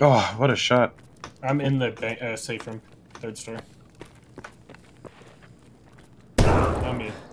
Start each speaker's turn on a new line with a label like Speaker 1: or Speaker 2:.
Speaker 1: Oh, what a shot.
Speaker 2: I'm in the uh, safe room, third story. I'm in.